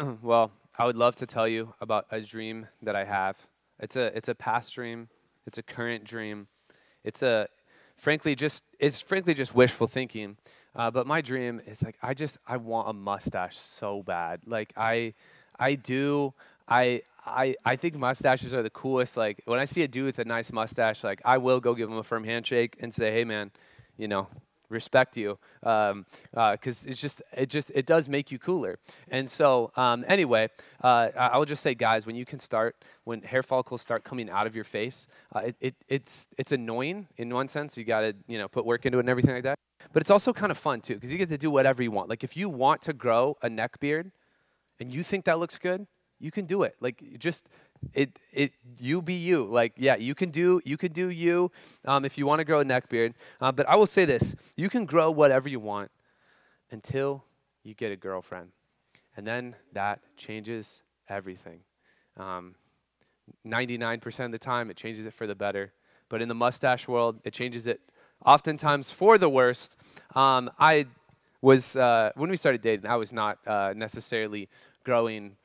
well, I would love to tell you about a dream that I have. It's a it's a past dream. It's a current dream. It's a frankly just it's frankly just wishful thinking. Uh, but my dream is like I just I want a mustache so bad. Like I I do I I I think mustaches are the coolest. Like when I see a dude with a nice mustache, like I will go give him a firm handshake and say, "Hey, man, you know, respect you," because um, uh, it's just it just it does make you cooler. And so um, anyway, uh, I will just say, guys, when you can start when hair follicles start coming out of your face, uh, it, it it's it's annoying in one sense. You got to you know put work into it and everything like that. But it's also kind of fun too because you get to do whatever you want. Like if you want to grow a neck beard, and you think that looks good you can do it. Like just it it you be you. Like yeah, you can do you can do you um, if you want to grow a neck beard. Uh, but I will say this: you can grow whatever you want until you get a girlfriend, and then that changes everything. Um, 99% of the time, it changes it for the better. But in the mustache world, it changes it oftentimes for the worst. Um, I was uh, when we started dating, I was not uh, necessarily growing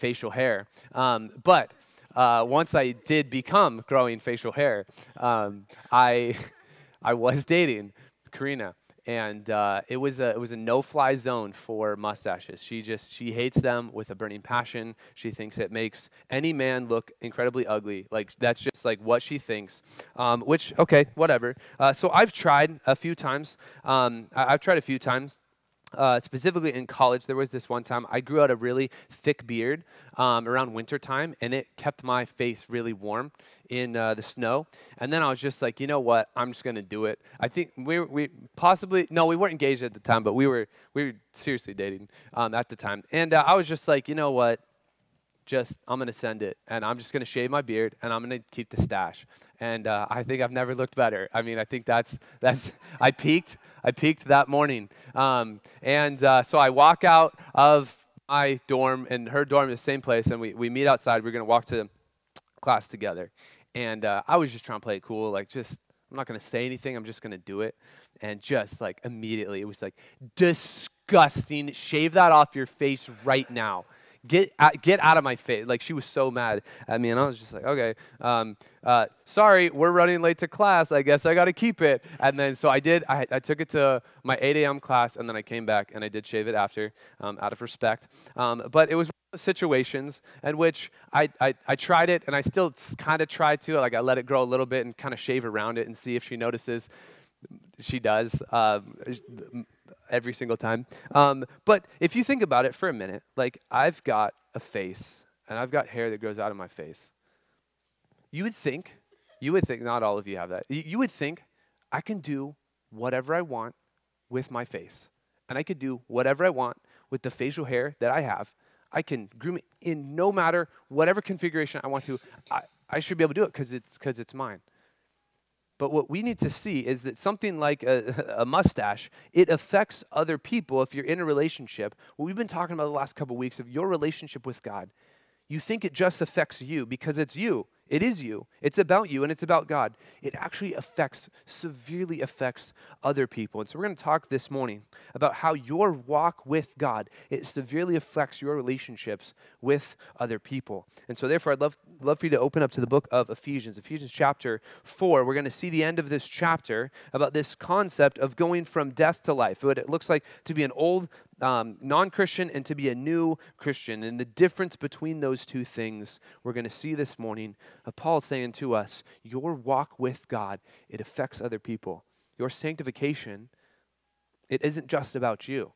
facial hair. Um, but uh, once I did become growing facial hair, um, I, I was dating Karina. And uh, it was a it was a no-fly zone for mustaches. She just she hates them with a burning passion. She thinks it makes any man look incredibly ugly. Like that's just like what she thinks. Um, which okay, whatever. Uh, so I've tried a few times. Um, I, I've tried a few times uh, specifically in college, there was this one time I grew out a really thick beard um, around wintertime, and it kept my face really warm in uh, the snow. And then I was just like, you know what? I'm just gonna do it. I think we we possibly no, we weren't engaged at the time, but we were we were seriously dating um, at the time. And uh, I was just like, you know what? Just I'm gonna send it, and I'm just gonna shave my beard, and I'm gonna keep the stash. And uh, I think I've never looked better. I mean, I think that's that's I peaked. I peaked that morning. Um, and uh, so I walk out of my dorm, and her dorm is the same place, and we, we meet outside. We're going to walk to class together. And uh, I was just trying to play it cool, like just, I'm not going to say anything, I'm just going to do it. And just like immediately, it was like, disgusting. Shave that off your face right now get out, get out of my face. Like she was so mad at me, and I was just like, okay, um, uh, sorry, we're running late to class. I guess I got to keep it. And then so I did. I, I, took it to my 8 a.m. class, and then I came back and I did shave it after, um, out of respect. Um, but it was situations in which I, I, I tried it, and I still kind of try to. Like I let it grow a little bit and kind of shave around it and see if she notices. She does. Every single time. Um, but if you think about it for a minute, like I've got a face and I've got hair that grows out of my face. You would think, you would think, not all of you have that. You would think I can do whatever I want with my face. And I could do whatever I want with the facial hair that I have. I can groom it in no matter whatever configuration I want to. I, I should be able to do it because it's, cause it's mine. But what we need to see is that something like a, a, mustache, it affects other people if you're in a relationship. What we've been talking about the last couple of weeks of your relationship with God. You think it just affects you because it's you. It is you. It's about you and it's about God. It actually affects, severely affects other people. And so we're going to talk this morning about how your walk with God, it severely affects your relationships with other people. And so therefore I'd love, love for you to open up to the book of Ephesians, Ephesians chapter 4. We're going to see the end of this chapter about this concept of going from death to life, what it looks like to be an old um, non Christian and to be a new Christian. And the difference between those two things we're going to see this morning. Uh, Paul saying to us, Your walk with God, it affects other people. Your sanctification, it isn't just about you.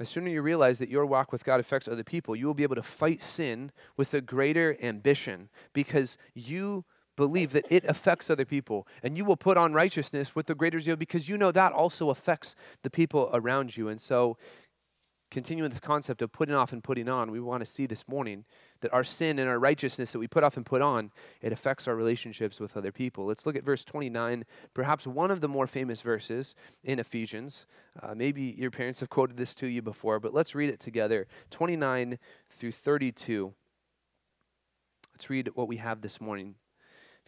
As soon as you realize that your walk with God affects other people, you will be able to fight sin with a greater ambition because you believe that it affects other people. And you will put on righteousness with the greater zeal because you know that also affects the people around you. And so, continuing this concept of putting off and putting on, we want to see this morning that our sin and our righteousness that we put off and put on, it affects our relationships with other people. Let's look at verse 29, perhaps one of the more famous verses in Ephesians. Uh, maybe your parents have quoted this to you before, but let's read it together 29 through 32. Let's read what we have this morning.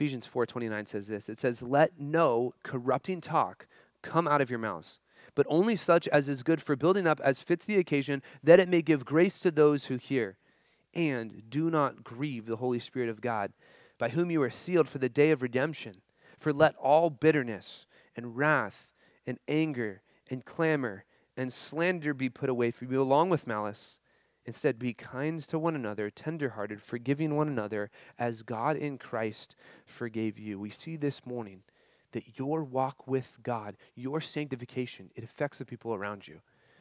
Ephesians 4:29 says this. It says, "Let no corrupting talk come out of your mouths, but only such as is good for building up as fits the occasion, that it may give grace to those who hear. And do not grieve the Holy Spirit of God, by whom you are sealed for the day of redemption. For let all bitterness and wrath and anger and clamor and slander be put away from you along with malice. Instead, be kind to one another, tenderhearted, forgiving one another, as God in Christ forgave you. We see this morning that your walk with God, your sanctification, it affects the people around you.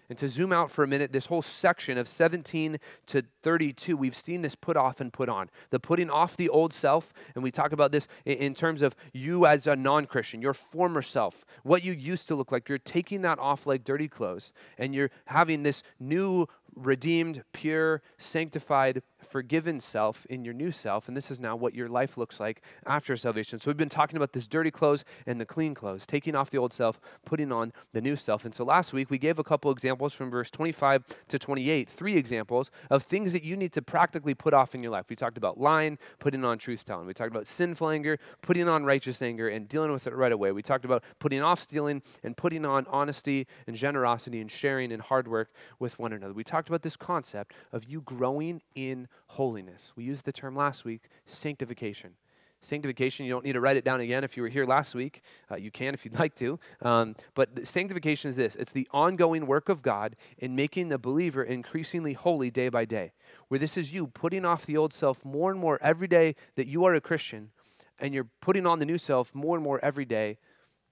And to zoom out for a minute, this whole section of 17 to 32, we've seen this put off and put on. The putting off the old self, and we talk about this in terms of you as a non Christian, your former self, what you used to look like. You're taking that off like dirty clothes, and you're having this new redeemed, pure, sanctified, forgiven self in your new self. And this is now what your life looks like after salvation. So we've been talking about this dirty clothes and the clean clothes, taking off the old self, putting on the new self. And so last week we gave a couple examples from verse 25 to 28, three examples of things that you need to practically put off in your life. We talked about lying, putting on truth telling. We talked about sinful anger, putting on righteous anger, and dealing with it right away. We talked about putting off stealing and putting on honesty and generosity and sharing and hard work with one another. We talked about this concept of you growing in holiness. We used the term last week, sanctification. Sanctification, you don't need to write it down again if you were here last week. Uh, you can if you'd like to. Um, but sanctification is this it's the ongoing work of God in making the believer increasingly holy day by day. Where this is you putting off the old self more and more every day that you are a Christian, and you're putting on the new self more and more every day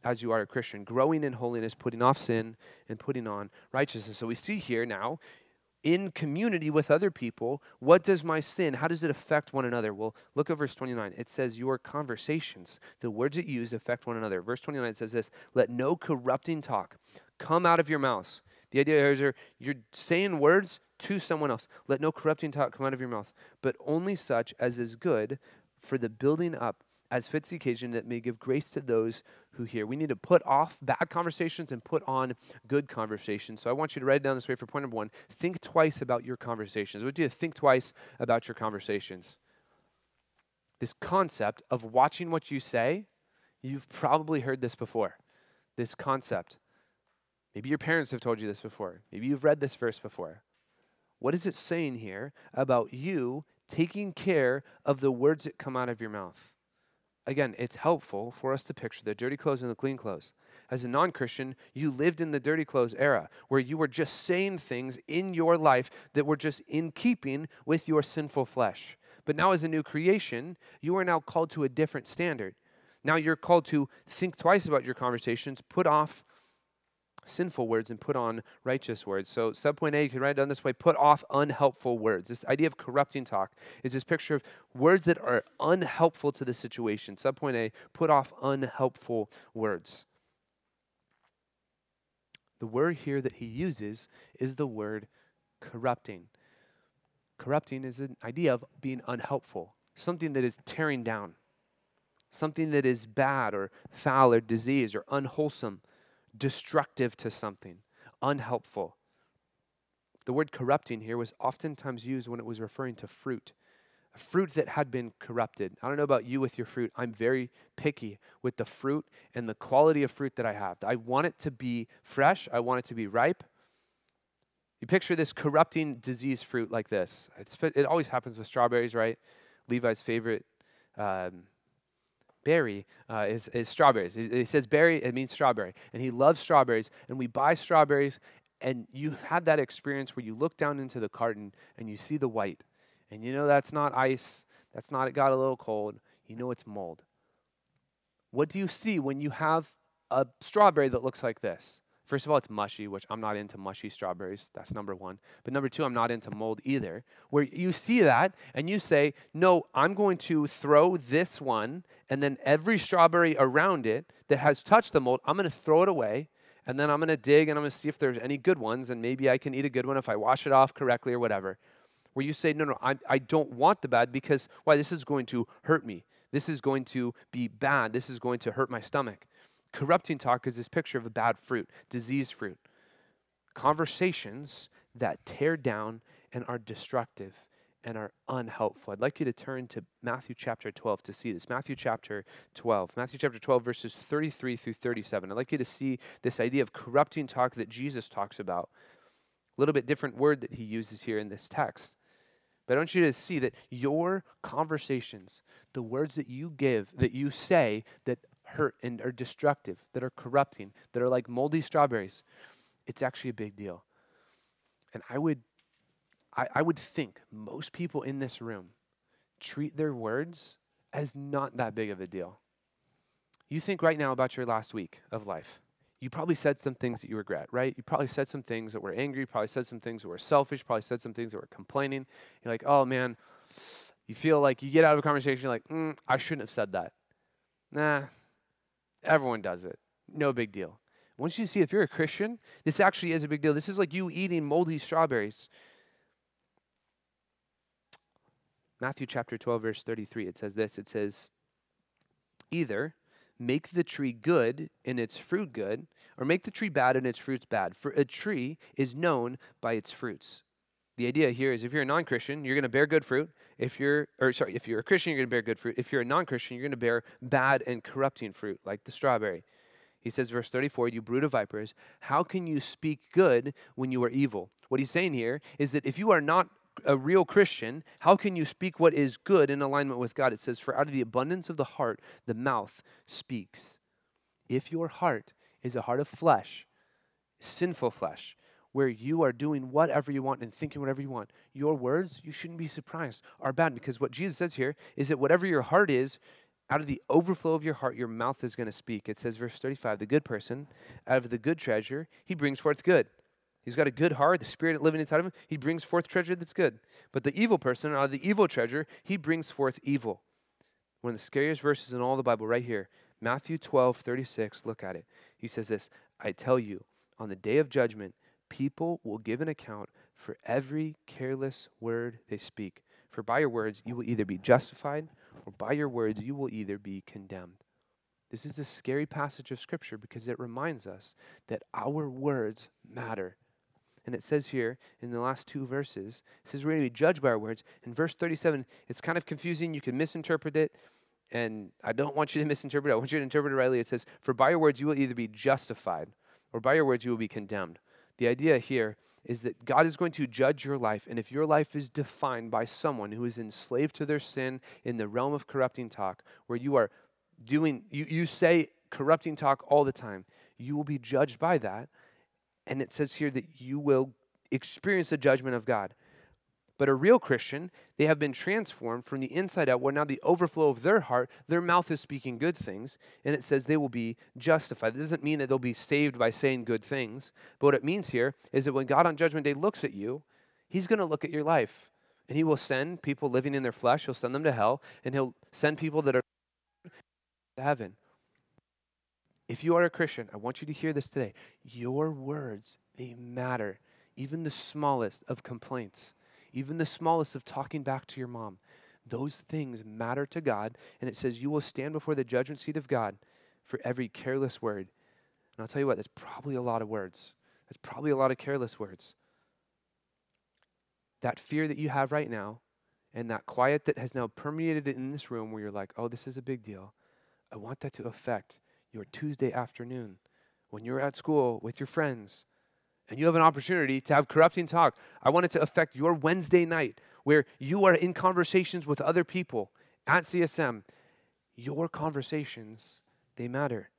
as you are a Christian, growing in holiness, putting off sin, and putting on righteousness. So we see here now in community with other people, what does my sin, how does it affect one another? Well, look at verse 29. It says, Your conversations, the words it use, affect one another. Verse 29 says this Let no corrupting talk come out of your mouths. The idea here is you're saying words to someone else. Let no corrupting talk come out of your mouth, but only such as is good for the building up as fits the occasion that may give grace to those who hear. We need to put off bad conversations and put on good conversations. So I want you to write it down this way for point number one. Think twice about your conversations. Would you think twice about your conversations? This concept of watching what you say, you've probably heard this before. This concept. Maybe your parents have told you this before. Maybe you've read this verse before. What is it saying here about you taking care of the words that come out of your mouth? Again, it's helpful for us to picture the dirty clothes and the clean clothes. As a non Christian, you lived in the dirty clothes era where you were just saying things in your life that were just in keeping with your sinful flesh. But now, as a new creation, you are now called to a different standard. Now you're called to think twice about your conversations, put off sinful words and put on righteous words. So, subpoint A, you can write it down this way put off unhelpful words. This idea of corrupting talk is this picture of words that are unhelpful to the situation. Subpoint A, put off unhelpful words. The word here that he uses is the word corrupting. Corrupting is an idea of being unhelpful, something that is tearing down, something that is bad or foul or disease or unwholesome destructive to something, unhelpful. The word corrupting here was oftentimes used when it was referring to fruit, a fruit that had been corrupted. I don't know about you with your fruit. I'm very picky with the fruit and the quality of fruit that I have. I want it to be fresh, I want it to be ripe. You picture this corrupting disease fruit like this. It's, it always happens with strawberries, right? Levi's favorite um, berry uh, is, is strawberries. He, says berry, it means strawberry. And he loves strawberries. And we buy strawberries, and you've had that experience where you look down into the carton and you see the white. And you know that's not ice, that's not, it got a little cold. You know it's mold. What do you see when you have a strawberry that looks like this? First of all, it's mushy, which I'm not into mushy strawberries. That's number one. But number two, I'm not into mold either. Where you see that and you say, no, I'm going to throw this one and then every strawberry around it that has touched the mold, I'm going to throw it away. And then I'm going to dig and I'm going to see if there's any good ones. And maybe I can eat a good one if I wash it off correctly or whatever. Where you say, no, no, I, I don't want the bad because, why? This is going to hurt me. This is going to be bad. This is going to hurt my stomach. Corrupting talk is this picture of a bad fruit, diseased fruit. Conversations that tear down and are destructive and are unhelpful. I'd like you to turn to Matthew chapter 12 to see this. Matthew chapter 12. Matthew chapter 12, verses 33 through 37. I'd like you to see this idea of corrupting talk that Jesus talks about. A little bit different word that he uses here in this text. But I want you to see that your conversations, the words that you give, that you say that hurt and are destructive, that are corrupting, that are like moldy strawberries, it's actually a big deal. And I would I, I would think most people in this room treat their words as not that big of a deal. You think right now about your last week of life. You probably said some things that you regret, right? You probably said some things that were angry, probably said some things that were selfish, probably said some things that were complaining. You're like, oh man, you feel like you get out of a conversation, you're like, mm, I shouldn't have said that. Nah, everyone does it. No big deal. Once you see if you're a Christian, this actually is a big deal. This is like you eating moldy strawberries. Matthew chapter 12, verse 33, it says this it says, Either make the tree good and its fruit good, or make the tree bad and its fruits bad. For a tree is known by its fruits. The idea here is if you're a non-Christian, you're going to bear good fruit. If you're or sorry, if you're a Christian, you're going to bear good fruit. If you're a non-Christian, you're going to bear bad and corrupting fruit, like the strawberry. He says, verse 34, you brood of vipers, how can you speak good when you are evil? What he's saying here is that if you are not a real Christian, how can you speak what is good in alignment with God? It says, For out of the abundance of the heart, the mouth speaks. If your heart is a heart of flesh, sinful flesh, where you are doing whatever you want and thinking whatever you want, your words, you shouldn't be surprised, are bad. Because what Jesus says here is that whatever your heart is, out of the overflow of your heart, your mouth is going to speak. It says, verse 35, the good person, out of the good treasure, he brings forth good. He's got a good heart, the spirit living inside of him. He brings forth treasure that's good. But the evil person, out of the evil treasure, he brings forth evil. One of the scariest verses in all the Bible, right here. Matthew 12, 36. Look at it. He says this I tell you, on the day of judgment, people will give an account for every careless word they speak. For by your words you will either be justified, or by your words you will either be condemned. This is a scary passage of Scripture because it reminds us that our words matter. And it says here in the last two verses, it says we're going to be judged by our words. In verse 37, it's kind of confusing. You can misinterpret it. And I don't want you to misinterpret it. I want you to interpret it rightly. It says, For by your words you will either be justified, or by your words you will be condemned. The idea here is that God is going to judge your life. And if your life is defined by someone who is enslaved to their sin in the realm of corrupting talk, where you are doing, you, you say corrupting talk all the time, you will be judged by that. And it says here that you will experience the judgment of God. But a real Christian, they have been transformed from the inside out, where now the overflow of their heart, their mouth is speaking good things, and it says they will be justified. It doesn't mean that they'll be saved by saying good things, but what it means here is that when God on Judgment Day looks at you, He's going to look at your life, and He will send people living in their flesh, He'll send them to hell, and He'll send people that are to heaven. If you are a Christian, I want you to hear this today. Your words, they matter. Even the smallest of complaints, even the smallest of talking back to your mom, those things matter to God. And it says you will stand before the judgment seat of God for every careless word. And I'll tell you what, that's probably a lot of words. That's probably a lot of careless words. That fear that you have right now, and that quiet that has now permeated in this room where you're like, oh, this is a big deal. I want that to affect your Tuesday afternoon when you're at school with your friends and you have an opportunity to have corrupting talk. I want it to affect your Wednesday night where you are in conversations with other people at CSM. Your conversations, they matter.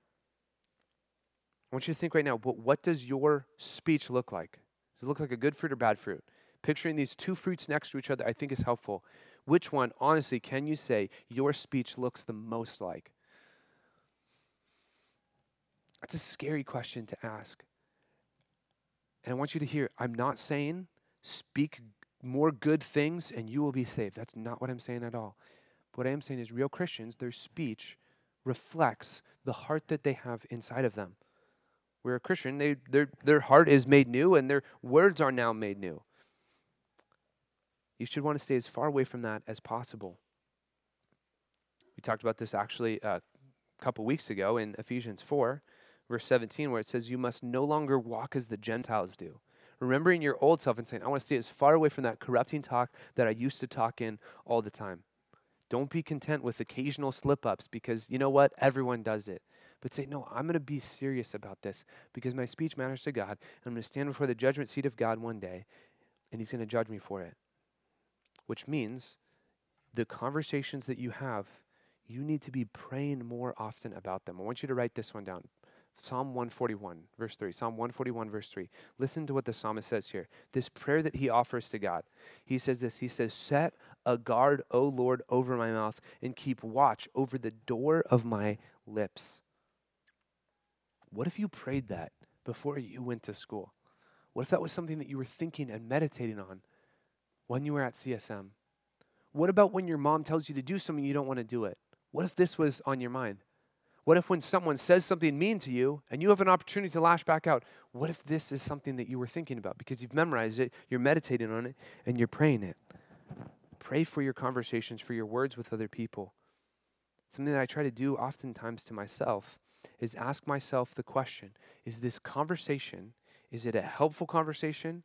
I want you to think right now, but what does your speech look like? Does it look like a good fruit or bad fruit? Picturing these two fruits next to each other, I think is helpful. Which one, honestly, can you say your speech looks the most like? That's a scary question to ask. And I want you to hear I'm not saying speak more good things and you will be saved. That's not what I'm saying at all. What I am saying is real Christians, their speech reflects the heart that they have inside of them. We're a Christian, they, their, their heart is made new and their words are now made new. You should want to stay as far away from that as possible. We talked about this actually a couple weeks ago in Ephesians 4 verse 17, where it says, You must no longer walk as the Gentiles do. remembering your old self and saying, I want to stay as far away from that corrupting talk that I used to talk in all the time. Don't be content with occasional slip ups because you know what? Everyone does it. But say, no, I'm going to be serious about this because my speech matters to God. And I'm going to stand before the judgment seat of God one day and He's going to judge me for it. Which means the conversations that you have, you need to be praying more often about them. I want you to write this one down. Psalm 141, verse 3. Psalm 141, verse 3. Listen to what the psalmist says here. This prayer that he offers to God. He says this He says, Set a guard, O Lord, over my mouth, and keep watch over the door of my lips. What if you prayed that before you went to school? What if that was something that you were thinking and meditating on when you were at CSM? What about when your mom tells you to do something you don't want to do it? What if this was on your mind? What if when someone says something mean to you and you have an opportunity to lash back out, what if this is something that you were thinking about because you've memorized it, you're meditating on it, and you're praying it? Pray for your conversations, for your words with other people. Something that I try to do oftentimes to myself is ask myself the question is this conversation, is it a helpful conversation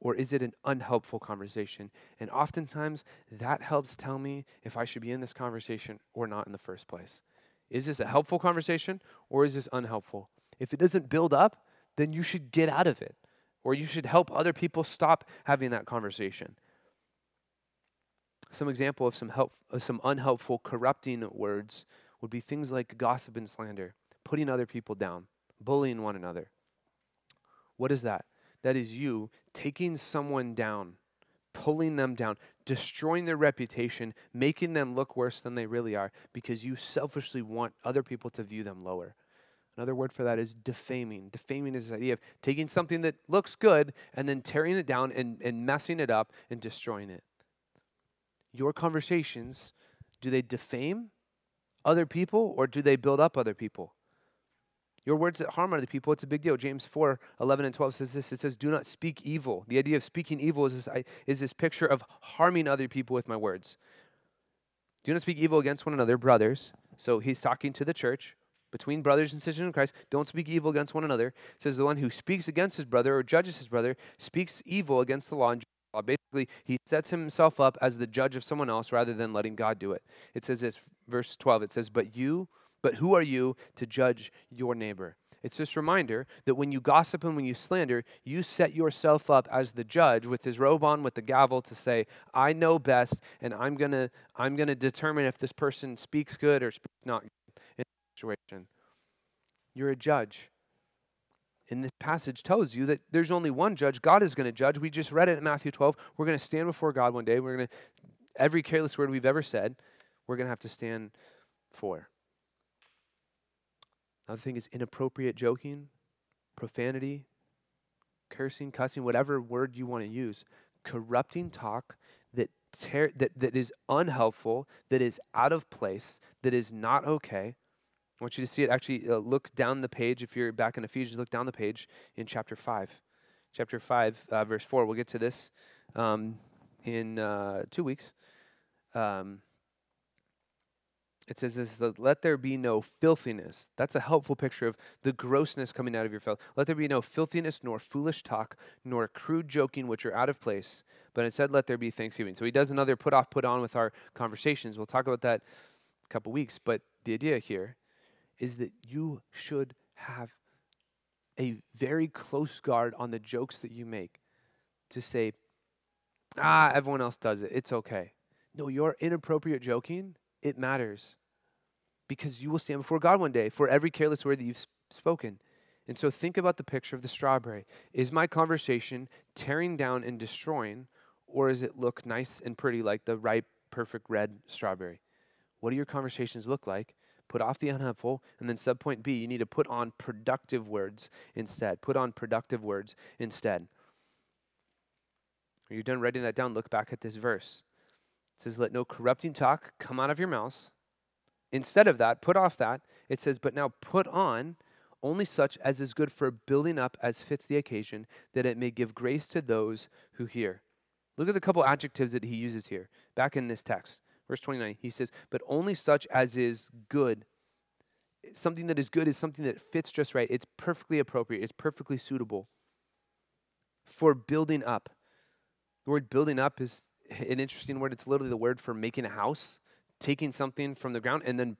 or is it an unhelpful conversation? And oftentimes that helps tell me if I should be in this conversation or not in the first place. Is this a helpful conversation or is this unhelpful? If it doesn't build up, then you should get out of it or you should help other people stop having that conversation. Some example of some help of some unhelpful corrupting words would be things like gossip and slander, putting other people down, bullying one another. What is that? That is you taking someone down, pulling them down, destroying their reputation, making them look worse than they really are because you selfishly want other people to view them lower. Another word for that is defaming. Defaming is this idea of taking something that looks good and then tearing it down and, and messing it up and destroying it. Your conversations, do they defame other people or do they build up other people? Your words that harm other people, it's a big deal. James 4 11 and 12 says this it says, Do not speak evil. The idea of speaking evil is this, is this picture of harming other people with my words. Do not speak evil against one another, brothers. So he's talking to the church between brothers and sisters in Christ. Don't speak evil against one another. It says, The one who speaks against his brother or judges his brother speaks evil against the law and Basically, he sets himself up as the judge of someone else rather than letting God do it. It says this, verse 12, it says, But you but who are you to judge your neighbor? It's this reminder that when you gossip and when you slander, you set yourself up as the judge with his robe on, with the gavel to say, I know best, and I'm going to I'm gonna determine if this person speaks good or speaks not good in this situation. You're a judge. And this passage tells you that there's only one judge. God is going to judge. We just read it in Matthew 12. We're going to stand before God one day. We're going to, every careless word we've ever said, we're going to have to stand for. Another thing is inappropriate joking, profanity, cursing, cussing, whatever word you want to use. Corrupting talk that, ter- that, that is unhelpful, that is out of place, that is not okay. I want you to see it. Actually, uh, look down the page. If you're back in Ephesians, look down the page in chapter 5. Chapter 5, uh, verse 4. We'll get to this um, in uh, two weeks. Um, it says this let there be no filthiness. That's a helpful picture of the grossness coming out of your mouth let there be no filthiness nor foolish talk nor crude joking which are out of place but instead let there be thanksgiving. So he does another put off put on with our conversations. We'll talk about that a couple weeks but the idea here is that you should have a very close guard on the jokes that you make to say ah everyone else does it. It's okay. No your inappropriate joking it matters because you will stand before God one day for every careless word that you've spoken. And so think about the picture of the strawberry. Is my conversation tearing down and destroying, or does it look nice and pretty like the ripe, perfect red strawberry? What do your conversations look like? Put off the unhelpful, and then subpoint B, you need to put on productive words instead. Put on productive words instead. Are you done writing that down? Look back at this verse. It says, Let no corrupting talk come out of your mouths Instead of that, put off that. It says, but now put on only such as is good for building up as fits the occasion, that it may give grace to those who hear. Look at the couple adjectives that he uses here, back in this text. Verse 29, he says, but only such as is good. Something that is good is something that fits just right. It's perfectly appropriate, it's perfectly suitable for building up. The word building up is an interesting word. It's literally the word for making a house, taking something from the ground and then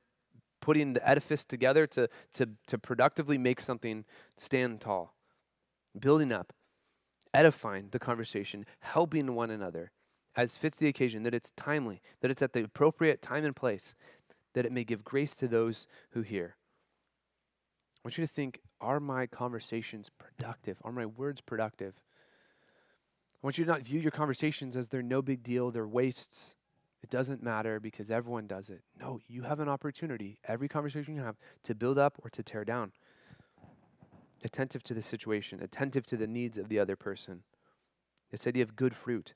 putting the edifice together to, to, to productively make something stand tall. Building up, edifying the conversation, helping one another as fits the occasion, that it's timely, that it's at the appropriate time and place, that it may give grace to those who hear. I want you to think are my conversations productive? Are my words productive? I want you to not view your conversations as they're no big deal, they're wastes. It doesn't matter because everyone does it. No, you have an opportunity, every conversation you have, to build up or to tear down. Attentive to the situation, attentive to the needs of the other person. This idea of good fruit.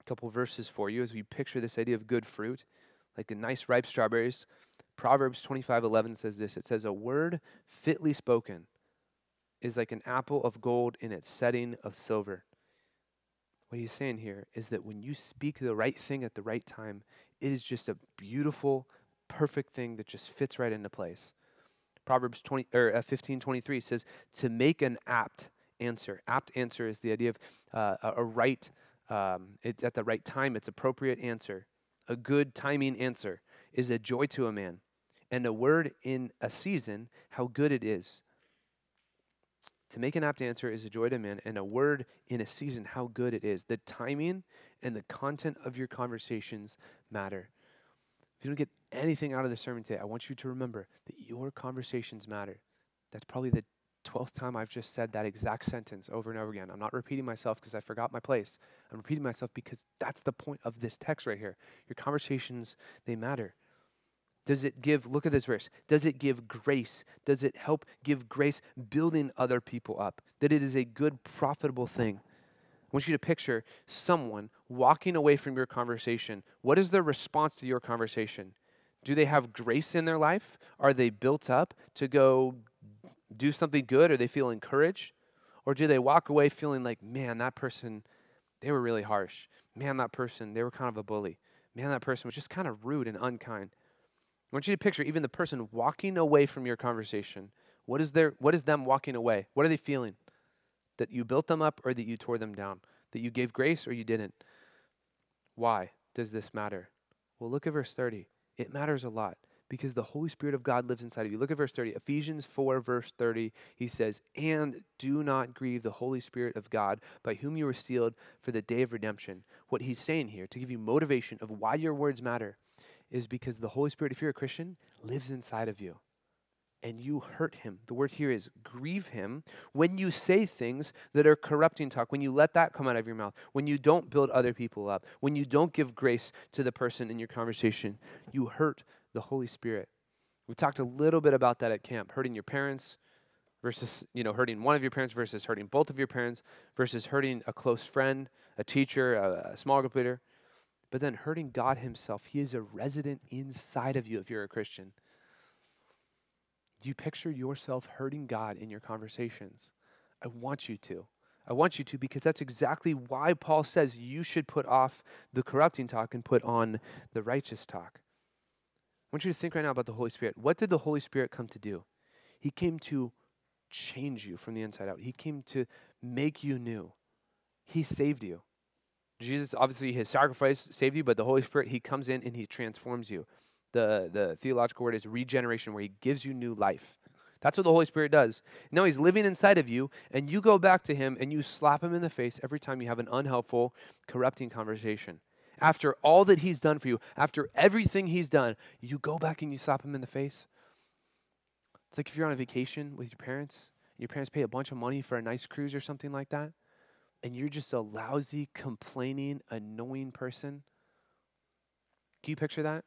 A couple verses for you as we picture this idea of good fruit, like the nice ripe strawberries. Proverbs 25:11 says this. It says a word fitly spoken is like an apple of gold in its setting of silver. What he's saying here is that when you speak the right thing at the right time, it is just a beautiful, perfect thing that just fits right into place. Proverbs 20 or uh, 15:23 says to make an apt answer. Apt answer is the idea of uh, a, a right um, it, at the right time. It's appropriate answer. A good timing answer is a joy to a man, and a word in a season, how good it is. To make an apt answer is a joy to men, and a word in a season, how good it is. The timing and the content of your conversations matter. If you don't get anything out of the sermon today, I want you to remember that your conversations matter. That's probably the 12th time I've just said that exact sentence over and over again. I'm not repeating myself because I forgot my place. I'm repeating myself because that's the point of this text right here. Your conversations, they matter. Does it give, look at this verse, does it give grace? Does it help give grace, building other people up? That it is a good, profitable thing. I want you to picture someone walking away from your conversation. What is their response to your conversation? Do they have grace in their life? Are they built up to go do something good? Are they feel encouraged? Or do they walk away feeling like, man, that person, they were really harsh. Man, that person, they were kind of a bully. Man, that person was just kind of rude and unkind. I want you to picture even the person walking away from your conversation. What is their what is them walking away? What are they feeling? That you built them up or that you tore them down? That you gave grace or you didn't? Why does this matter? Well, look at verse 30. It matters a lot because the Holy Spirit of God lives inside of you. Look at verse 30. Ephesians 4, verse 30. He says, And do not grieve the Holy Spirit of God, by whom you were sealed for the day of redemption. What he's saying here, to give you motivation of why your words matter, is because the Holy Spirit, if you're a Christian, lives inside of you. And you hurt him. The word here is grieve him when you say things that are corrupting talk, when you let that come out of your mouth, when you don't build other people up, when you don't give grace to the person in your conversation, you hurt the Holy Spirit. We talked a little bit about that at camp, hurting your parents versus, you know, hurting one of your parents versus hurting both of your parents versus hurting a close friend, a teacher, a, a small group leader but then hurting God Himself. He is a resident inside of you if you're a Christian. Do you picture yourself hurting God in your conversations? I want you to. I want you to because that's exactly why Paul says you should put off the corrupting talk and put on the righteous talk. I want you to think right now about the Holy Spirit. What did the Holy Spirit come to do? He came to change you from the inside out, He came to make you new. He saved you. Jesus, obviously, his sacrifice saved you, but the Holy Spirit, he comes in and he transforms you. The, the theological word is regeneration, where he gives you new life. That's what the Holy Spirit does. Now he's living inside of you, and you go back to him and you slap him in the face every time you have an unhelpful, corrupting conversation. After all that he's done for you, after everything he's done, you go back and you slap him in the face. It's like if you're on a vacation with your parents, and your parents pay a bunch of money for a nice cruise or something like that and you're just a lousy, complaining, annoying person? Can you picture that?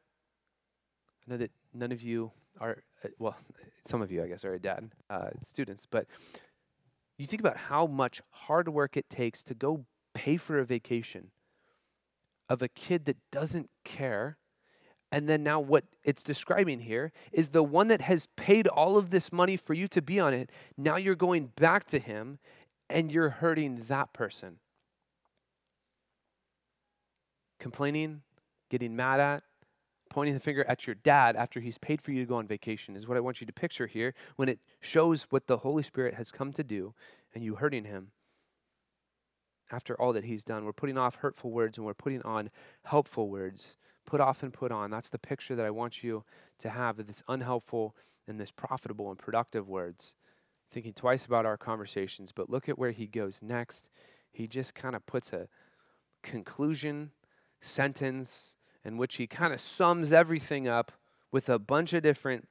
I know that none of you are, uh, well, some of you, I guess, are a dad, uh, students, but you think about how much hard work it takes to go pay for a vacation of a kid that doesn't care. And then now, what it's describing here is the one that has paid all of this money for you to be on it. Now you're going back to him and you're hurting that person. Complaining, getting mad at, pointing the finger at your dad after he's paid for you to go on vacation is what I want you to picture here when it shows what the Holy Spirit has come to do and you hurting him. after all that he's done. We're putting off hurtful words and we're putting on helpful words. Put off and put on. That's the picture that I want you to have of this unhelpful and this profitable and productive words. Thinking twice about our conversations, but look at where he goes next. He just kind of puts a conclusion sentence in which he kind of sums everything up with a bunch of different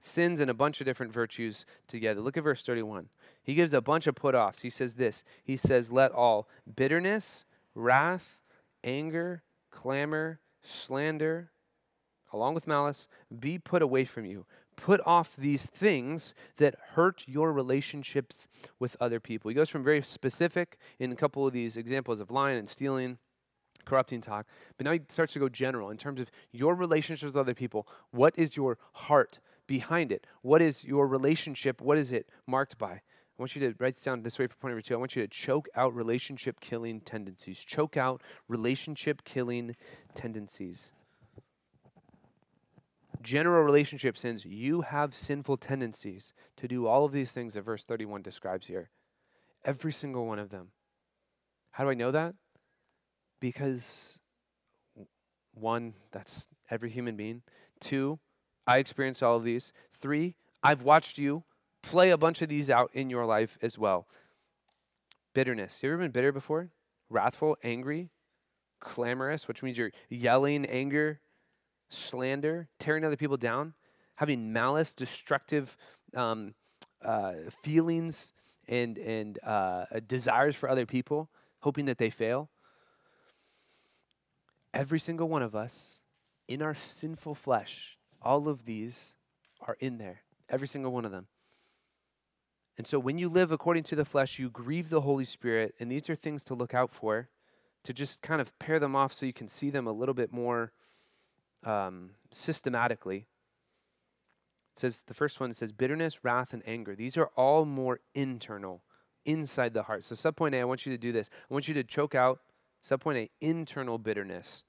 sins and a bunch of different virtues together. Look at verse 31. He gives a bunch of put offs. He says this He says, Let all bitterness, wrath, anger, clamor, slander, along with malice, be put away from you. Put off these things that hurt your relationships with other people. He goes from very specific in a couple of these examples of lying and stealing corrupting talk. But now he starts to go general in terms of your relationships with other people. What is your heart behind it? What is your relationship? What is it marked by? I want you to write this down this way for point number two. I want you to choke out relationship killing tendencies. Choke out relationship killing tendencies. General relationship sins, you have sinful tendencies to do all of these things that verse 31 describes here. Every single one of them. How do I know that? Because one, that's every human being. Two, I experience all of these. Three, I've watched you play a bunch of these out in your life as well. Bitterness. You ever been bitter before? Wrathful, angry, clamorous, which means you're yelling anger, slander, tearing other people down, having malice, destructive um, uh, feelings and and uh, desires for other people, hoping that they fail. Every single one of us, in our sinful flesh, all of these are in there. Every single one of them. And so when you live according to the flesh, you grieve the Holy Spirit. And these are things to look out for, to just kind of pair them off so you can see them a little bit more um, systematically. It says the first one says bitterness, wrath, and anger. These are all more internal, inside the heart. So, subpoint A, I want you to do this. I want you to choke out Subpoint A, internal bitterness.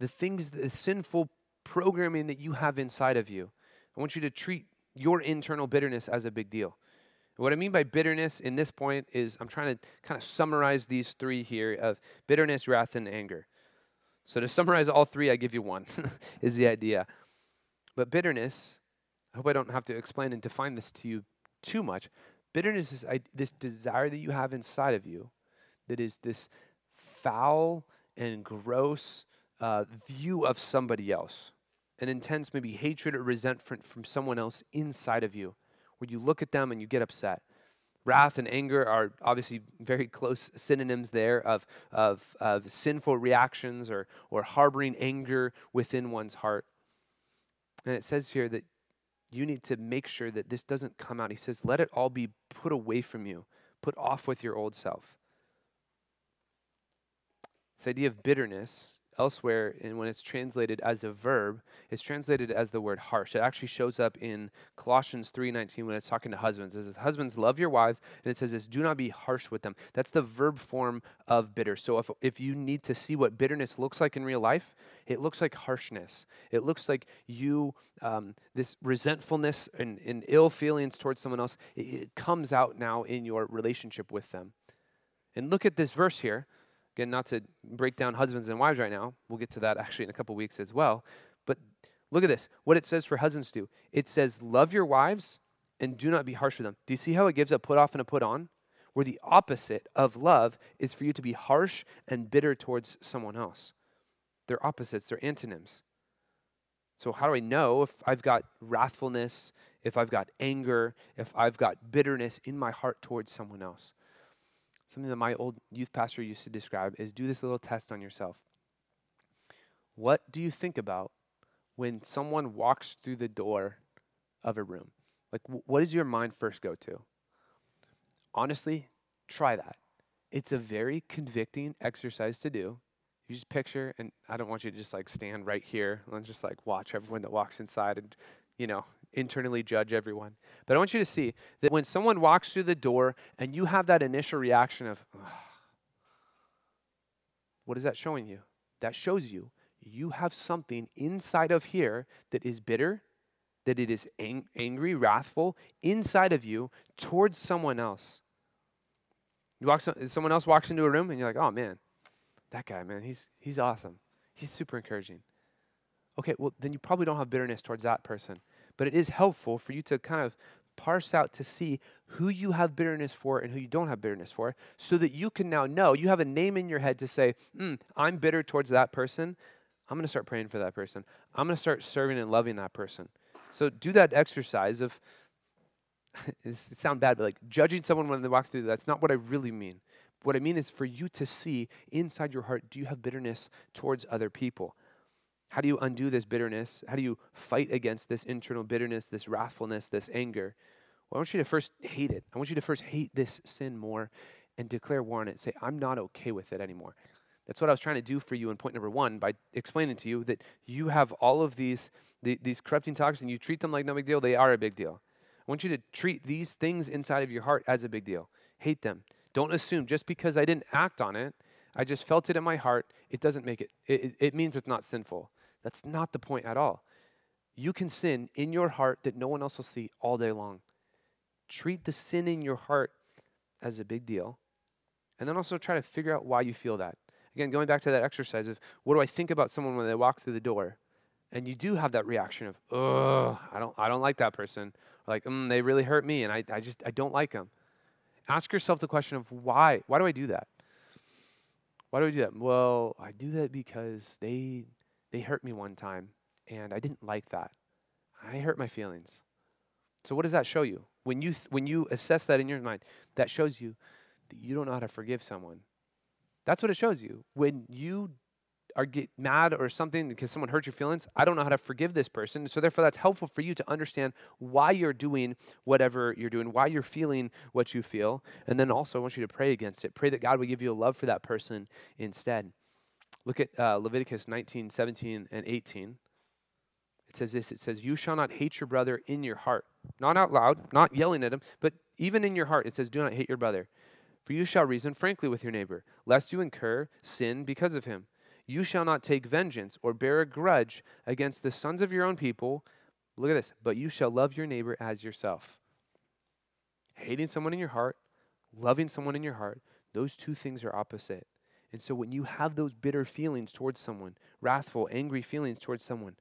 The things, the sinful programming that you have inside of you. I want you to treat your internal bitterness as a big deal. what I mean by bitterness in this point is I'm trying to kind of summarize these three here of bitterness, wrath, and anger. So to summarize all three, I give you one, is the idea. But bitterness, I hope I don't have to explain and define this to you too much. Bitterness is this desire that you have inside of you that is this foul and gross uh, view of somebody else, an intense maybe hatred or resentment from someone else inside of you, where you look at them and you get upset. Wrath and anger are obviously very close synonyms there of, of, of sinful reactions or, or harboring anger within one's heart. And it says here that you need to make sure that this doesn't come out. He says, let it all be put away from you, put off with your old self. This idea of bitterness elsewhere and when it's translated as a verb it's translated as the word harsh. It actually shows up in colossians 3.19 when it's talking to husbands. It says husbands love your wives and it says this do not be harsh with them. That's the verb form of bitter. So if, if you need to see what bitterness looks like in real life it looks like harshness. It looks like you um, this resentfulness and, and ill feelings towards someone else. It, it comes out now in your relationship with them. And look at this verse here Again, not to break down husbands and wives right now. We'll get to that actually in a couple weeks as well. But look at this. What it says for husbands to do. It says, love your wives and do not be harsh with them. Do you see how it gives a put off and a put on? Where the opposite of love is for you to be harsh and bitter towards someone else. They're opposites, they're antonyms. So, how do I know if I've got wrathfulness, if I've got anger, if I've got bitterness in my heart towards someone else? Something that my old youth pastor used to describe is do this little test on yourself. What do you think about when someone walks through the door of a room? Like, what does your mind first go to? Honestly, try that. It's a very convicting exercise to do. You just picture, and I don't want you to just like stand right here and just like watch everyone that walks inside and, you know, internally judge everyone. But I want you to see that when someone walks through the door and you have that initial reaction of, what is that showing you? That shows you you have something inside of here that is bitter, that it is ang- angry, wrathful inside of you towards someone else. You walk someone else walks into a room and you're like, oh man, that guy, man, he's, he's awesome. He's super encouraging. Okay, well, then you probably don't have bitterness towards that person. But it is helpful for you to kind of parse out to see who you have bitterness for and who you don't have bitterness for so that you can now know. You have a name in your head to say mm, i'm bitter towards that person. I'm going to start praying for that person. I'm going to start serving and loving that person. So do that exercise of it sounds bad but like judging someone when they walk through that's not what i really mean. What i mean is for you to see inside your heart do you have bitterness towards other people how do you undo this bitterness? How do you fight against this internal bitterness, this wrathfulness, this anger? Well, I want you to first hate it. I want you to first hate this sin more and declare war on it. Say, I'm not okay with it anymore. That's what I was trying to do for you in point number one by explaining to you that you have all of these, the, these corrupting toxins and you treat them like no big deal. They are a big deal. I want you to treat these things inside of your heart as a big deal. Hate them. Don't assume just because I didn't act on it, I just felt it in my heart, it doesn't make it, it, it means it's not sinful. That's not the point at all. You can sin in your heart that no one else will see all day long. Treat the sin in your heart as a big deal. And then also try to figure out why you feel that. Again, going back to that exercise of what do I think about someone when they walk through the door? And you do have that reaction of, oh, I don't, I don't like that person. Or like, mm, they really hurt me and I, I just, I don't like them. Ask yourself the question of why? Why do I do that? Why do I do that? Well, I do that because they they hurt me one time and I didn't like that. I hurt my feelings. So what does that show you? When you th- when you assess that in your mind, that shows you that you don't know how to forgive someone. That's what it shows you. When you are get mad or something because someone hurt your feelings, I don't know how to forgive this person. So therefore that's helpful for you to understand why you're doing whatever you're doing, why you're feeling what you feel. And then also I want you to pray against it. Pray that God will give you a love for that person instead. Look at uh, Leviticus 19, 17, and 18. It says this it says, You shall not hate your brother in your heart. Not out loud, not yelling at him, but even in your heart. It says, Do not hate your brother. For you shall reason frankly with your neighbor, lest you incur sin because of him. You shall not take vengeance or bear a grudge against the sons of your own people. Look at this. But you shall love your neighbor as yourself. Hating someone in your heart, loving someone in your heart, those two things are opposite. And so when you have those bitter feelings towards someone, wrathful, angry feelings towards someone,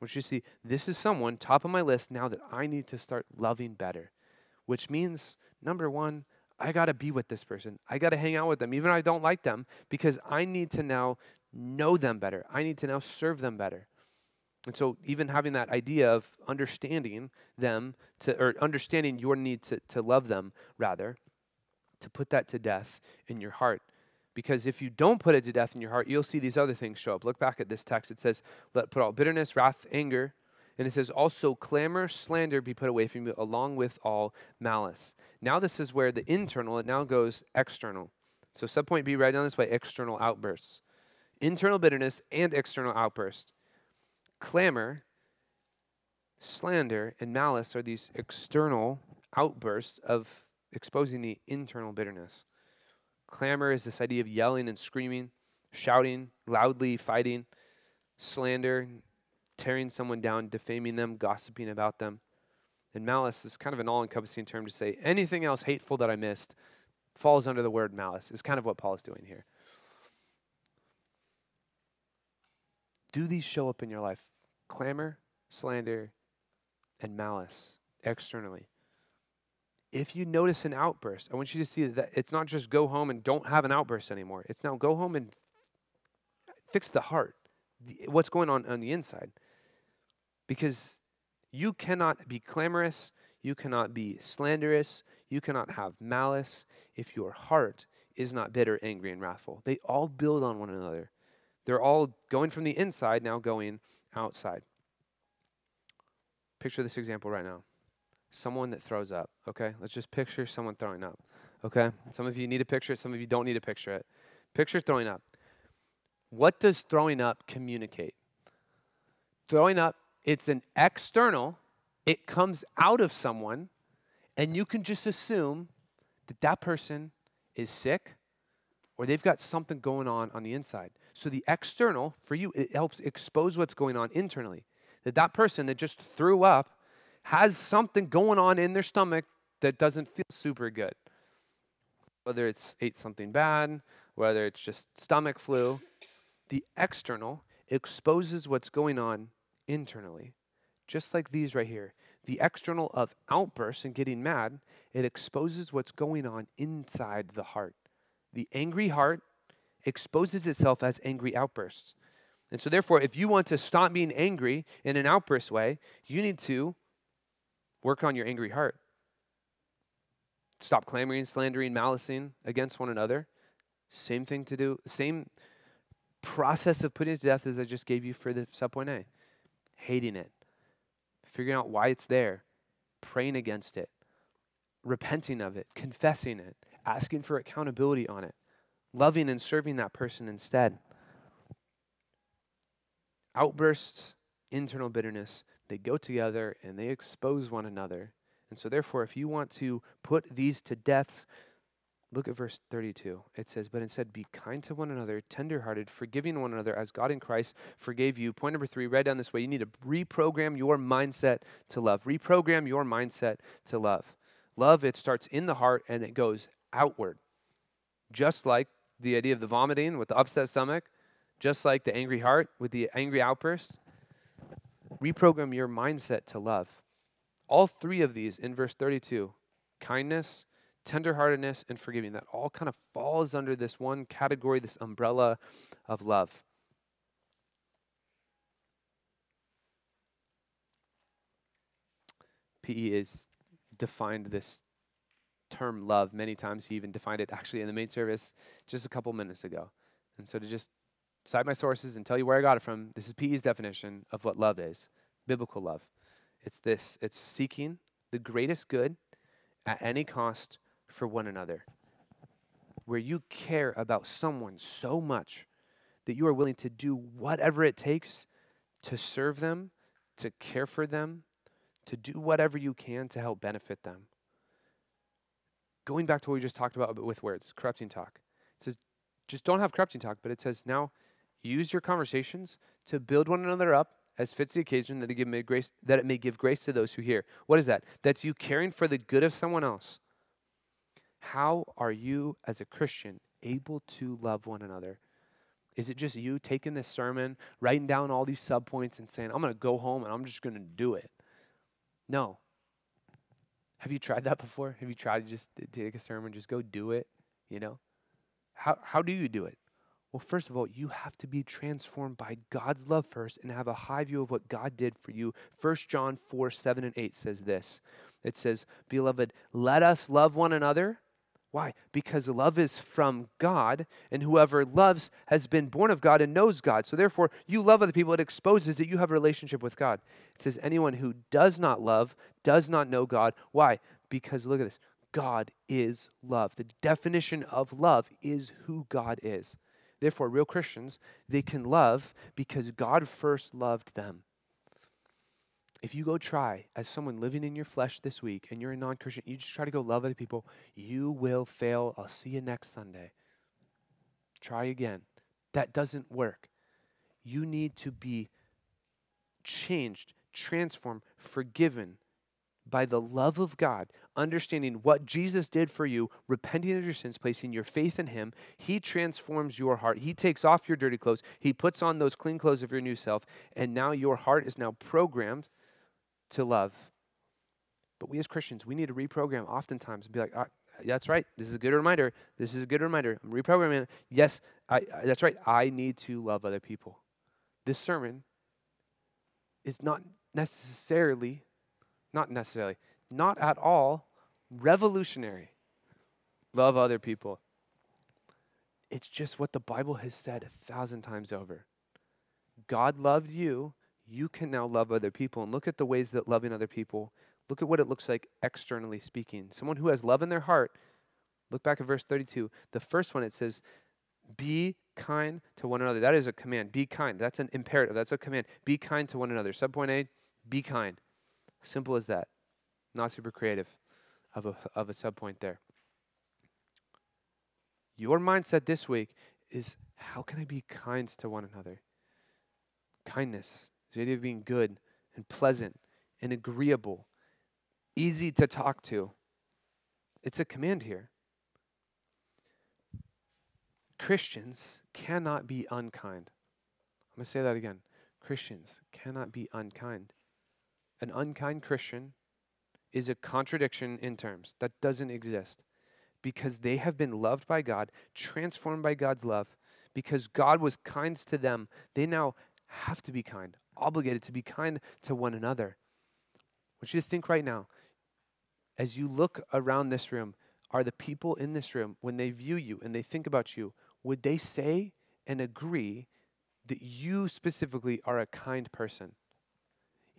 want you see this is someone top of my list now that I need to start loving better. Which means, number one, I got to be with this person. I got to hang out with them, even if I don't like them, because I need to now know them better. I need to now serve them better. And so, even having that idea of understanding them to, or understanding your need to, to love them, rather, to put that to death in your heart because if you don't put it to death in your heart, you'll see these other things show up. Look back at this text. It says, Let put all bitterness, wrath, anger, and it says, also clamor, slander be put away from you, along with all malice. Now, this is where the internal, it now goes external. So, subpoint B, write down this way external outbursts. Internal bitterness and external outburst. Clamor, slander, and malice are these external outbursts of exposing the internal bitterness. Clamor is this idea of yelling and screaming, shouting, loudly fighting, slander, tearing someone down, defaming them, gossiping about them. And malice is kind of an all encompassing term to say anything else hateful that I missed falls under the word malice, is kind of what Paul is doing here. Do these show up in your life? Clamor, slander, and malice externally if you notice an outburst, I want you to see that it's not just go home and don't have an outburst anymore. It's now go home and fix the heart, what's going on on the inside. Because you cannot be clamorous, you cannot be slanderous, you cannot have malice if your heart is not bitter, angry, and wrathful. They all build on one another. They're all going from the inside, now going outside. Picture this example right now someone that throws up. Okay, let's just picture someone throwing up. Okay, some of you need to picture it, some of you don't need to picture it. Picture throwing up. What does throwing up communicate? Throwing up, it's an external, it comes out of someone, and you can just assume that that person is sick or they've got something going on on the inside. So the external, for you, it helps expose what's going on internally. That that person that just threw up has something going on in their stomach that doesn't feel super good. whether it's ate something bad, whether it's just stomach flu. The external exposes what's going on internally, just like these right here. The external of outbursts and getting mad, it exposes what's going on inside the heart. The angry heart exposes itself as angry outbursts. And so, therefore, if you want to stop being angry in an outburst way, you need to work on your angry heart. Stop clamoring, slandering, malicing against one another. Same thing to do, same process of putting it to death as I just gave you for the subpoint A. Hating it, figuring out why it's there, praying against it, repenting of it, confessing it, asking for accountability on it, loving and serving that person instead. Outbursts, internal bitterness, they go together and they expose one another. And so, therefore, if you want to put these to death, look at verse 32. It says, But instead, be kind to one another, tenderhearted, forgiving one another as God in Christ forgave you. Point number three, write down this way. You need to reprogram your mindset to love. Reprogram your mindset to love. Love, it starts in the heart and it goes outward. Just like the idea of the vomiting with the upset stomach, just like the angry heart with the angry outburst. Reprogram your mindset to love. All three of these in verse 32 kindness, tenderheartedness, and forgiving that all kind of falls under this one category, this umbrella of love. PE is defined this term love many times. He even defined it actually in the main service just a couple minutes ago. And so to just cite my sources and tell you where I got it from, this is PE's definition of what love is biblical love. It's this it's seeking the greatest good at any cost for one another. Where you care about someone so much that you are willing to do whatever it takes to serve them, to care for them, to do whatever you can to help benefit them going back to what we just talked about with words, corrupting talk. It says, just don't have corrupting talk, but it says now use your conversations to build one another up as fits the occasion that it, give grace, that it may give grace to those who hear. What is that? That's you caring for the good of someone else. How are you, as a Christian, able to love one another? Is it just you taking this sermon, writing down all these subpoints, and saying, I'm going to go home and I'm just going to do it? No. Have you tried that before? Have you tried to just take a sermon, just go do it? You know? How, how do you do it? Well, first of all, you have to be transformed by God's love first and have a high view of what God did for you. 1 John 4 7 and 8 says this It says, Beloved, let us love one another why? Because love is from God, and whoever loves has been born of God and knows God. So therefore, you love other people, it exposes that you have a relationship with God. It says, anyone who does not love does not know God. Why? Because look at this God is love. The definition of love is who God is. Therefore, real Christians, they can love because God first loved them. If you go try as someone living in your flesh this week and you're a non Christian, you just try to go love other people, you will fail. I'll see you next Sunday. Try again. That doesn't work. You need to be changed, transformed, forgiven by the love of God, understanding what Jesus did for you, repenting of your sins, placing your faith in Him. He transforms your heart. He takes off your dirty clothes. He puts on those clean clothes of your new self. And now your heart is now programmed to love. But we as Christians, we need to reprogram oftentimes and be like, ah, that's right. This is a good reminder. This is a good reminder. I'm reprogramming. Yes, I, I, that's right. I need to love other people. This sermon is not necessarily, not necessarily, not at all revolutionary. Love other people. It's just what the Bible has said a thousand times over. God loved you you can now love other people. And look at the ways that loving other people, look at what it looks like externally speaking. Someone who has love in their heart, look back at verse 32. The first one, it says, Be kind to one another. That is a command. Be kind. That's an imperative. That's a command. Be kind to one another. Subpoint A, be kind. Simple as that. Not super creative of a, of a subpoint there. Your mindset this week is how can I be kind to one another? Kindness, the idea of being good and pleasant and agreeable, easy to talk to. It's a command here. Christians cannot be unkind. I'm going to say that again. Christians cannot be unkind. An unkind Christian is a contradiction in terms that doesn't exist because they have been loved by God, transformed by God's love, because God was kind to them. They now have to be kind, obligated to be kind to one another. I want you to think right now, as you look around this room, are the people in this room, when they view you and they think about you, would they say and agree that you specifically are a kind person?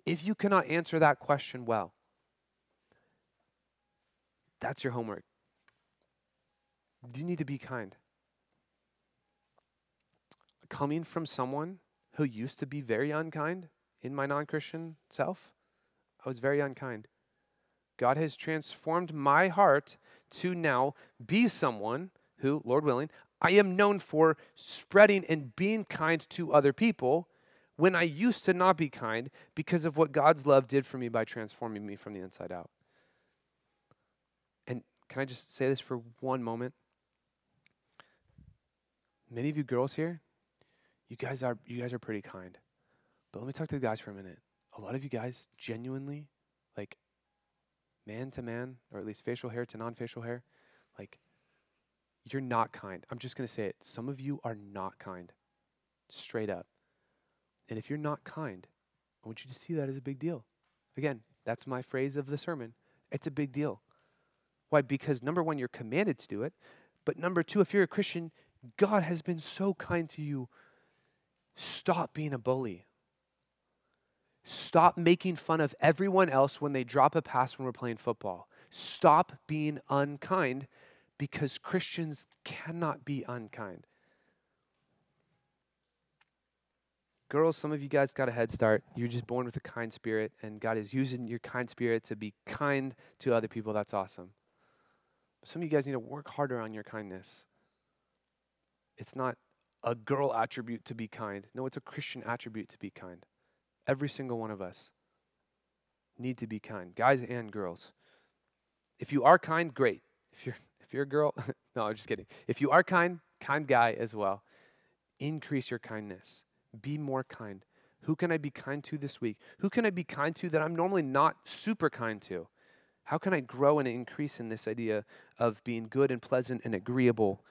If you cannot answer that question well, that's your homework. Do you need to be kind? Coming from someone who used to be very unkind in my non Christian self, I was very unkind. God has transformed my heart to now be someone who, Lord willing, I am known for spreading and being kind to other people when I used to not be kind because of what God's love did for me by transforming me from the inside out. And can I just say this for one moment? Many of you girls here, you guys are you guys are pretty kind. But let me talk to the guys for a minute. A lot of you guys genuinely like man to man or at least facial hair to non-facial hair, like you're not kind. I'm just going to say it. Some of you are not kind. Straight up. And if you're not kind, I want you to see that as a big deal. Again, that's my phrase of the sermon. It's a big deal. Why? Because number one, you're commanded to do it. But number two, if you're a Christian, God has been so kind to you. Stop being a bully. Stop making fun of everyone else when they drop a pass when we're playing football. Stop being unkind because Christians cannot be unkind. Girls, some of you guys got a head start. You're just born with a kind spirit, and God is using your kind spirit to be kind to other people. That's awesome. Some of you guys need to work harder on your kindness. It's not a girl attribute to be kind. No, it's a Christian attribute to be kind. Every single one of us need to be kind, guys and girls. If you are kind, great. If you're if you're a girl, no, I'm just kidding. If you are kind, kind guy as well, increase your kindness. Be more kind. Who can I be kind to this week? Who can I be kind to that I'm normally not super kind to? How can I grow and increase in this idea of being good and pleasant and agreeable,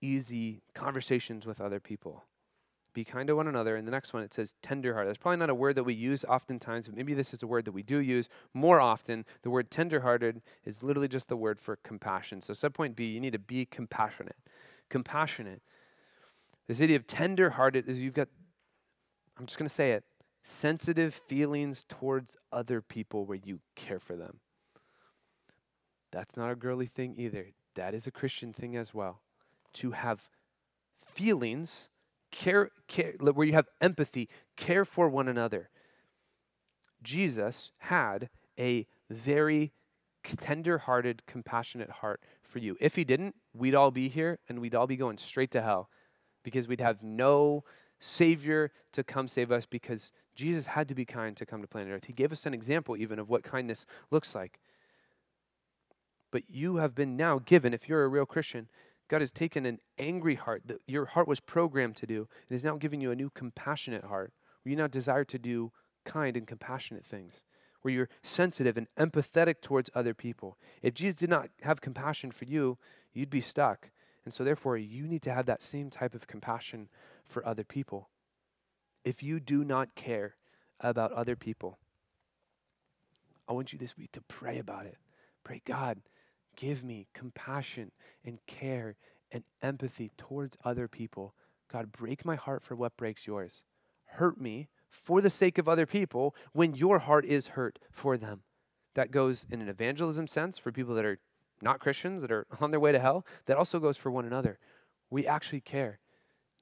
easy conversations with other people? Be kind to one another. And the next one, it says tenderhearted. That's probably not a word that we use oftentimes, but maybe this is a word that we do use more often. The word tenderhearted is literally just the word for compassion. So, subpoint B, you need to be compassionate. Compassionate. This idea of tenderhearted is you've got, I'm just going to say it, sensitive feelings towards other people where you care for them. That's not a girly thing either. That is a Christian thing as well. To have feelings care, care, where you have empathy, care for one another. Jesus had a very tender hearted, compassionate heart for you. If he didn't, we'd all be here and we'd all be going straight to hell because we'd have no Savior to come save us because Jesus had to be kind to come to planet Earth. He gave us an example even of what kindness looks like. But you have been now given, if you're a real Christian, God has taken an angry heart that your heart was programmed to do and is now giving you a new compassionate heart where you now desire to do kind and compassionate things, where you're sensitive and empathetic towards other people. If Jesus did not have compassion for you, you'd be stuck. And so, therefore, you need to have that same type of compassion for other people. If you do not care about other people, I want you this week to pray about it. Pray, God, Give me compassion and care and empathy towards other people. God, break my heart for what breaks yours. Hurt me for the sake of other people when your heart is hurt for them. That goes in an evangelism sense for people that are not Christians, that are on their way to hell. That also goes for one another. We actually care.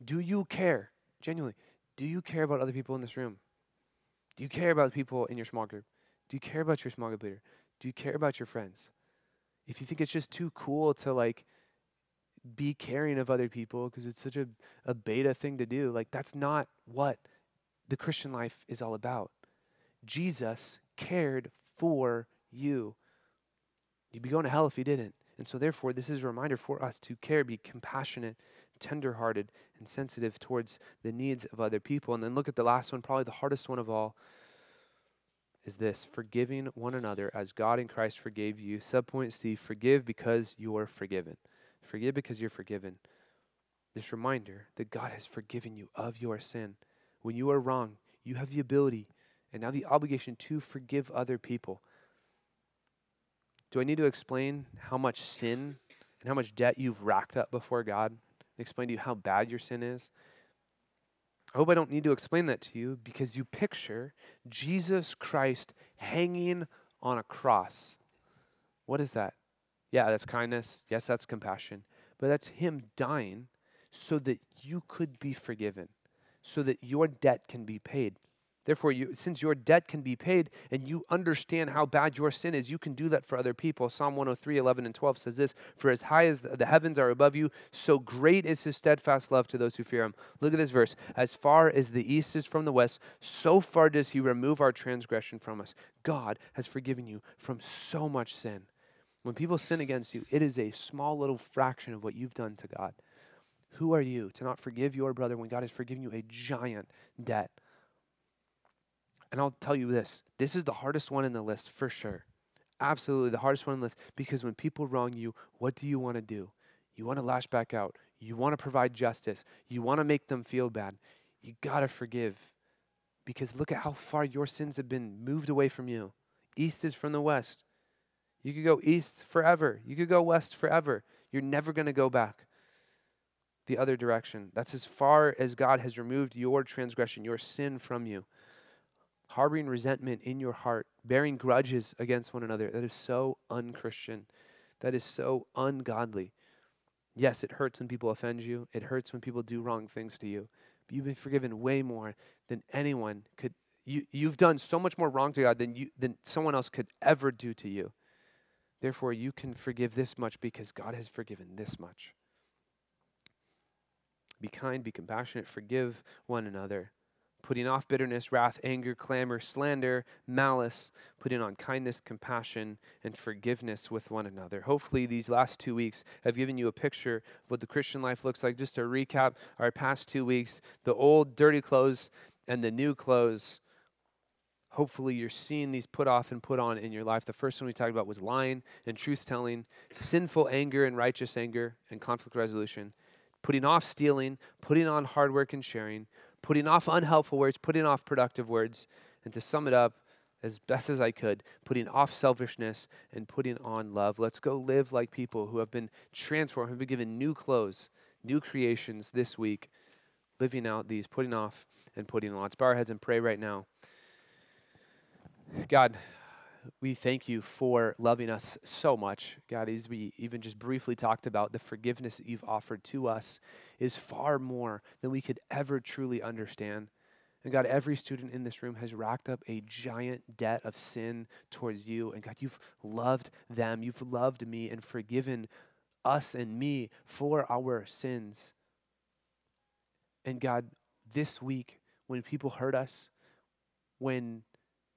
Do you care? Genuinely. Do you care about other people in this room? Do you care about people in your small group? Do you care about your small group leader? Do you care about your friends? if you think it's just too cool to like be caring of other people because it's such a, a beta thing to do, like that's not what the Christian life is all about. Jesus cared for you. You'd be going to hell if you didn't. And so, therefore, this is a reminder for us to care, be compassionate, tenderhearted, and sensitive towards the needs of other people. And then look at the last one, probably the hardest one of all, is this forgiving one another as God in Christ forgave you. Subpoint C forgive because you're forgiven. Forgive because you're forgiven. This reminder that God has forgiven you of your sin. When you are wrong, you have the ability and now the obligation to forgive other people. Do I need to explain how much sin and how much debt you've racked up before God? and Explain to you how bad your sin is? I hope I don't need to explain that to you because you picture Jesus Christ hanging on a cross. What is that? Yeah, that's kindness. Yes, that's compassion. But that's Him dying so that you could be forgiven, so that your debt can be paid. Therefore, you, since your debt can be paid and you understand how bad your sin is, you can do that for other people. Psalm 103, 11, and 12 says this For as high as the heavens are above you, so great is his steadfast love to those who fear him. Look at this verse. As far as the east is from the west, so far does he remove our transgression from us. God has forgiven you from so much sin. When people sin against you, it is a small little fraction of what you've done to God. Who are you to not forgive your brother when God has forgiven you a giant debt? And I'll tell you this this is the hardest one in the list for sure. Absolutely the hardest one in the list because when people wrong you, what do you want to do? You want to lash back out. You want to provide justice. You want to make them feel bad. You got to forgive because look at how far your sins have been moved away from you. East is from the west. You could go east forever. You could go west forever. You're never going to go back the other direction. That's as far as God has removed your transgression, your sin from you harboring resentment in your heart, bearing grudges against one another. That is so unchristian. That is so ungodly. Yes, it hurts when people offend you, it hurts when people do wrong things to you. But you've been forgiven way more than anyone could. You, you've done so much more wrong to God than, you, than someone else could ever do to you. Therefore, you can forgive this much because God has forgiven this much. Be kind, be compassionate, forgive one another putting off bitterness, wrath, anger, clamor, slander, malice, putting on kindness, compassion, and forgiveness with one another. Hopefully, these last two weeks have given you a picture of what the Christian life looks like. Just to recap our past two weeks the old dirty clothes and the new clothes. Hopefully, you're seeing these put off and put on in your life. The first one we talked about was lying and truth telling, sinful anger and righteous anger, and conflict resolution. Putting off stealing, putting on hard work and sharing, putting off unhelpful words, putting off productive words. And to sum it up, as best as I could, putting off selfishness and putting on love. Let's go live like people who have been transformed, who have been given new clothes, new creations this week, living out these, putting off and putting on. Let's bow our heads and pray right now. God, we thank you for loving us so much. God, as we even just briefly talked about, the forgiveness that you've offered to us is far more than we could ever truly understand. And God, every student in this room has racked up a giant debt of sin towards you. And God, you've loved them. You've loved me and forgiven us and me for our sins. And God, this week, when people hurt us, when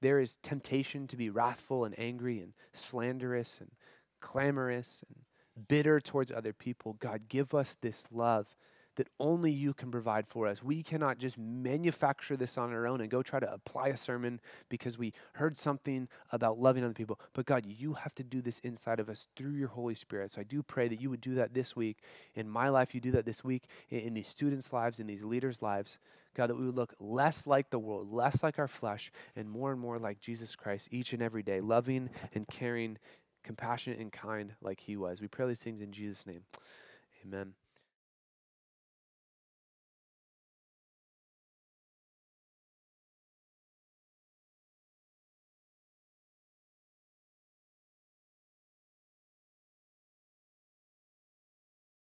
there is temptation to be wrathful and angry and slanderous and clamorous and bitter towards other people. God, give us this love that only you can provide for us. We cannot just manufacture this on our own and go try to apply a sermon because we heard something about loving other people. But God, you have to do this inside of us through your Holy Spirit. So I do pray that you would do that this week. In my life, you do that this week, in, these students' lives, in these leaders' lives. God, that we would look less like the world, less like our flesh, and more and more like Jesus Christ each and every day, loving and caring, compassionate and kind like he was. We pray these things in Jesus' name. Amen.